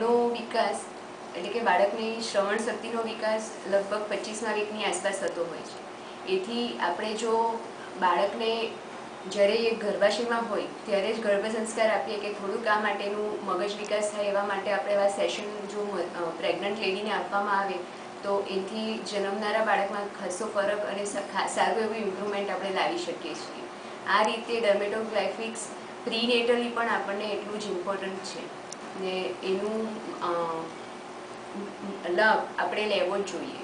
નો વિકાસ એટલે કે બાળકની શ્રવણ શક્તિનો વિકાસ લગભગ પચીસમા વીકની આસપાસ થતો હોય છે. એથી આપણે જો બાળકને જ્યારે એ ગર્ભાશયમાં હોય, ત્યારે જ ગર્ભ સંસ્કાર આપીએ કે થોડુંક આ માટેનું મગજ વિકાસ થાય એવા માટે આપણે એવા સેશન જો પ્રેગ્નન્ટ લેડીને આપવામાં આવે, તો એથી જન્મનારા બાળકમાં ખાસો ફરક અને સારું એવું ઇમ્પ્રુવમેન્ટ આપણે લાવી શકીએ છીએ. આ રીતે ડર્મેટોગ્લાયફિક્સ પ્રીનેટલી પણ આપણને એટલું જ ઇમ્પોર્ટન્ટ છે. ને એનું લાભ આપણે લેવો જ જોઈએ.